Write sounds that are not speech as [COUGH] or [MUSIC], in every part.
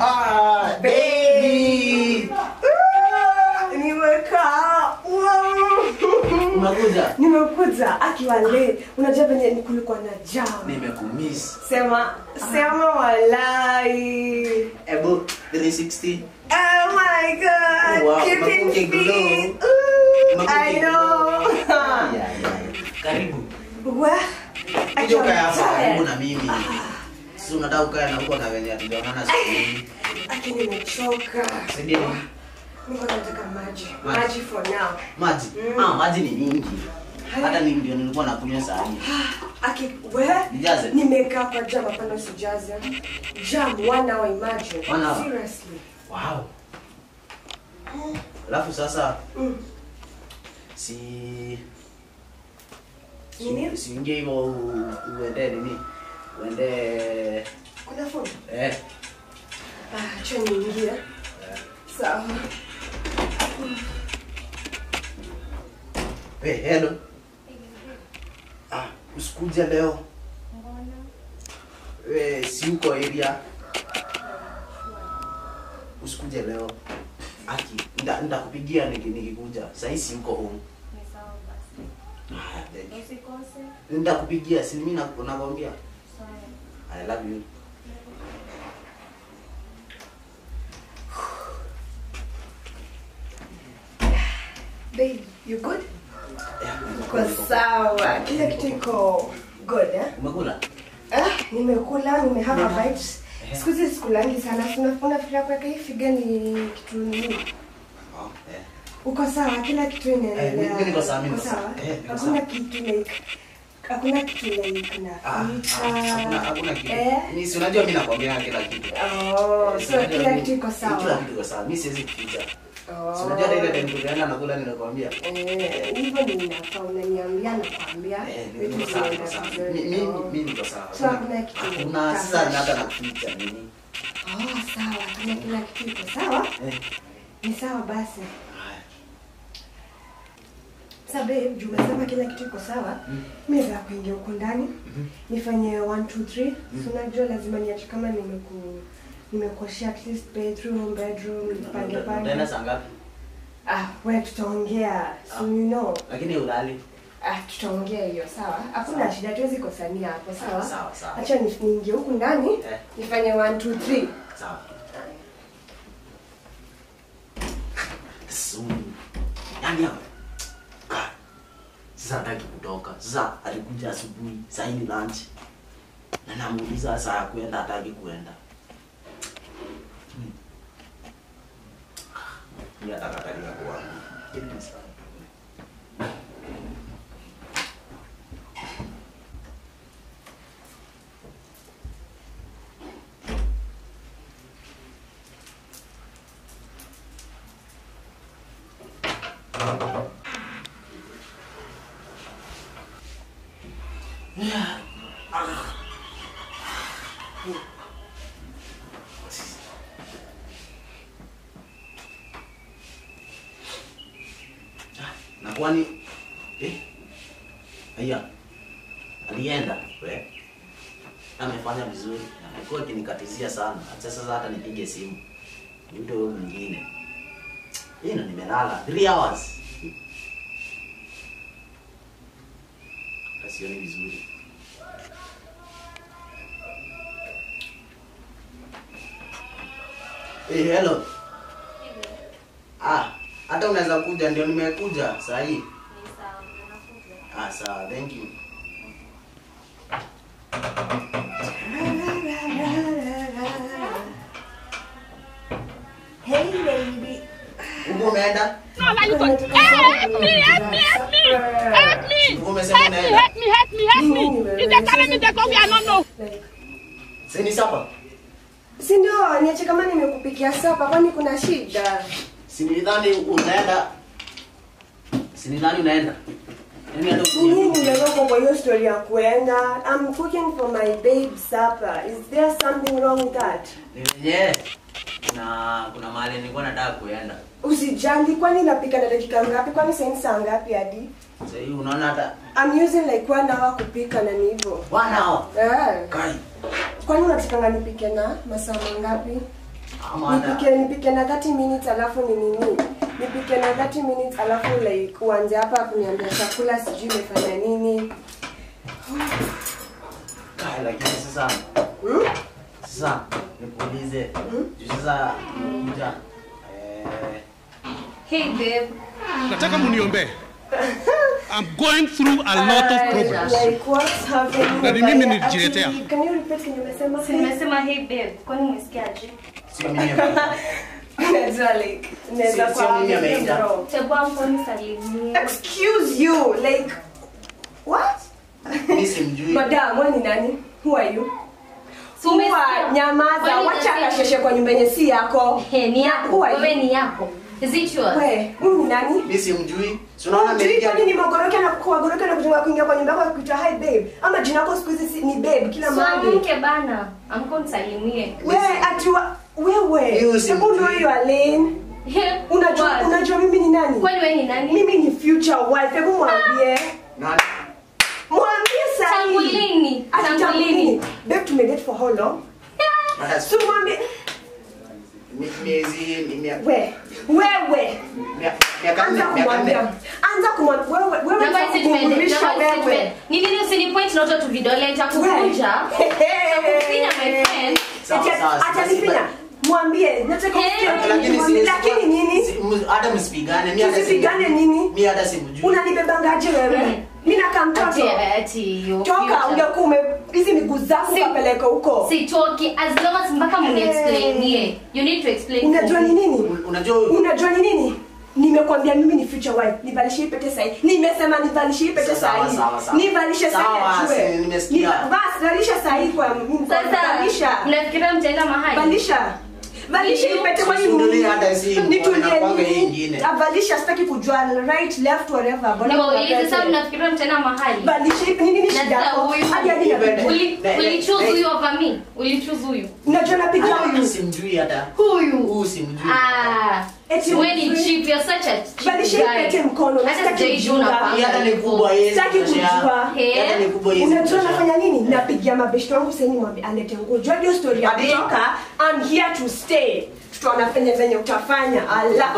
Ah, baby. Ah, Nimekaa. Unakuja? Nimekuja. Unajua venye kulikuwa na jam. Nimekumiss. Sema sema walai. Ebu 360. Oh my god. Wow, Keeping fit. I know. Yeah, yeah. Karibu. Wa. Kuja na mimi. Sisi unataka ukae na huko na wenye hatujaonana siku Lakini Aki nimechoka. Saidia. Niko nataka maji. Maji. For now. Maji. Mm. Ah, maji ni mingi. Hata mimi ndio nilikuwa nakunywa saa hii. Aki we Nijaze. nimekaa kwa jam hapana sijaze. Jam one hour imagine. One hour. Seriously. Wow. Alafu sasa Mm. si si, si- siingie hivyo si, si, nini? Uende Kuna phone? eh Ah, acha niingie. Sawa. Hey, hello. Ah, usikuja leo. Mbona? Eh, si uko area. Usikuje leo. Aki, nda kupigia niki- nikikuja. Sasa hii si uko home. Ah, thank Nda Nitakupigia, si mimi nakwambia. I love you. Babe, you good? Yeah, sawa. Kila kitu iko good eh? Umekula? Ah, nimekula. Siku hizi sikulangi sana. Unafikiria kuweka hii figa ni kitu nini? Oh, eh. Uko sawa, kila kitu Eh, inaendelea. niko sawa, Uko niko. Eh, Hakuna kitu like hakuna kitu Ah, ah, hakuna kitu. Eh? Ni si unajua mimi nakwambia kila kitu. Oh, Eh, so kila kitu iko Kila sawa. kitu iko sawa. Mimi siwezi kuficha. Oh. Si unajua ile time tulienda nakula ninakwambia. Eh, hivyo ndio inafaa unaniambia nakwambia Eh, vitu zinaenda sawa. mimi mimi niko sawa. So hakuna kitu Hakuna sasa hata nakuficha nini. Oh, sawa, kila kitu iko sawa, Eh. ni sawa basi. Sasa babe, juu umesema kila kitu iko sawa, Mm. mimi nataka kuingia huko ndani Mhm. nifanye 1 2 3. Mm. So unajua lazima niache kama nimeku nimekuoshia at least bedroom, bedroom, nipange Utaenda pange. saa ngapi? Ah, wewe tutaongea. So you know. Lakini ulali. Ah, tutaongea hiyo sawa. Hakuna shida, tuwezi kosania hapo, sawa? Sawa sawa. Acha ni- niingie huku ndani Eh. nifanye 1 2 3. Sawa. Sumu. Yaani. Ah. Sasa hataki kutoka. Sasa alikuja asubuhi, saa hii lunch. Na namuuliza saa ya kuenda hataki kuenda. Hmm. Mimi nataka katika kwangu. Hili ni Thank na kwani eh aya alienda we amefanya vizuri alikuwa akinikatizia sana acha sasa hata nipige simu yule huyo mwingine. Yeye ndo nimelala 3 hours. Kasioni vizuri. Hey, hello. Ah hata unaweza kuja ndio nimekuja saa hii ah sawa thank you. Hey baby. Uko umeenda? Help me, help me, help me. Help me! umesema Help me, unaenda? help me, help me, help me! Sapa. Si ndio? Niache kama nimekupikia sapa kwani kuna shida si nidhani unaenda si nidhani unaenda. Yaani kwa hiyo story ya kuenda. I'm cooking for my babe supper. Is there something wrong with that? Wenyewe kuna kuna mahali nilikuwa nataka kuenda. Usijali kwani napika na dakika ngapi? Kwani saini saa ngapi hadi? Sasa hii unaona hata i'm using like one hour kupika na ni hivyo. One hour? Eh. Kai. Kwani unataka nipike na masaa mangapi nipike nipike na 30 minutes alafu ni nini nipike na 30 minutes alafu like uanze hapa kuniambia chakula sijui imefanya nini Kai, lakini sasa hmm? sasa nikuulize sasa kuja eh Hey babe. nataka muniombee I'm going through a lot of problems. like what's happening Na ni mimi nilijiletea. can you repeat kenye umesema Si nimesema hey babe. Kwani umesikiaje? Sio mimi ameita. Unajua [LAUGHS] like naweza kwa mimi ameita. bro. Chagua mkono excuse you like what Mimi simjui. madam wewe ni nani who are you Si nyamaza wacha kwa nyumba yenye si yako ni yako. Who are you? Wewe ni yako. Is it yours? we huyu ni nani Mimi simjui. Si unaona kwani ni magoroke na kuwagoroke na kujenga kuingia kwa nyumba yako kuita hi babe ama jina lako siku hizi ni babe kila So mahali mke bana. Amko nisalimie. we ati wa- wewe hebu ndio hiyo you [LAUGHS] unajua unajua mimi ni nani Kwani wewe ni nani? mimi ni future wife hebu mwambie Nani? mwambie Tangu sahi lini? Tangu lini? babe tumedate for how long yeah. so mwambie wewe miaka anza miaka nne. kumwambia anza kumwambia wewe wewe wewe Ni nini usinipoint na utoto vidole nitakukunja. Nitakufinya my friend. Sawa, Mwambie nataka Eh, Lakini lakini nini? hata msipigane. Mimi hata Tusipigane nini? Mimi hata simjui. unanibebangaje wewe? Hmm. nakaa mtoto toka ungekuwa ume hizi miguu zako ukapeleka huko. sitoki as long as mpaka mniexplainie you need to explain unajua ni nini? Unajua unajua ni nini? Nimekwambia mimi ni future wife. Nivalishe hii sahi. Nimesema nivalishe hii sahi. nivalishe sahi nimesikia. Basi valisha sahi kwa sasa valisha. mnafikiria mtaenda mahali? Valisha valisha ipete kwa nitulie avalisha sitaki kujua right left whatever. Bora niwaulize hii sasa mnafikiria mtaenda mahali. Valisha hii nini ni shida yako? hadi hadi Uli- Uli- choose huyo ulichoose huyu over me. Ulichoose huyu. Unajua napiga huyu. huyu simjui hata. huyu. Huyu simjui. ah Eti wewe ni cheap you're such a cheap valisha ipete mkono, sitaki kujua. hata ni kubwa yeye. Sitaki kujua. Hata ni kubwa yeye. unajua nafanya nini napigia mabeshto wangu sahii mwambie alete nguo. Jua hiyo story ya I'm here to stay. Tutaona fanya venye utafanya. Ala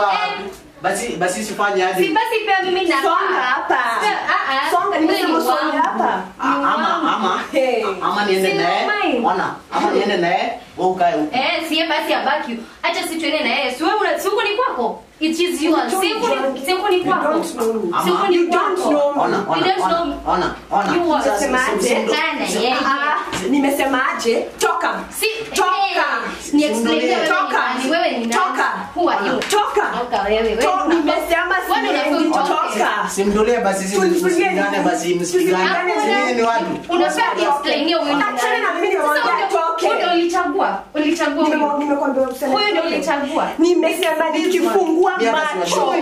Basi basi sifanye hadi. si basi pia mimi na songa hapa Ah, ah. songa nimesema mimi ni songa hapa ama ama Hey. ama niende naye. Ona, ama niende naye. Wewe ukae huko. Eh, siye basi abaki. Acha si tuende naye. Si wewe una si huko ni kwako. It is yours. You Si huko ni si huko ni kwako. don't. Si huko ni kwako. Ona, ona, ona, ona. Ah, nimesemaje toka Si Toka. Eh, Ni explain wewe ni Toka. nani? Wewe ni nani? Toka. Who are you? Toka. wewe. Wewe nimesema simdolee basi basi msipigane nyinyi ni watu. Unafaa explain Achana na mimi ulichagua. Ulichagua nimekwambia useme ndio ulichagua. nimesema nikifungua macho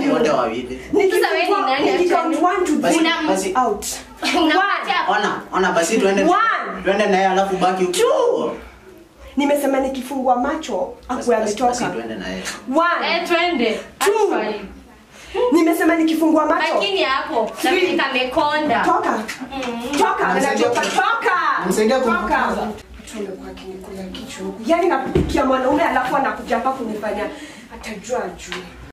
nikifungua Basi- out. Unapatia ona ona basi tuende alafu baki huko. Nimesema nikifungua macho aku ametoka. Eh, twende. Nimesema nikifungua macho. Lakini hapo kamekonda. toka. Toka. Namsaidia toka. namsaidia toka. Tumekuwa kinikula kichwa. Yani napikia mwanaume alafu anakuja hapa kunifanya. Atajua ajue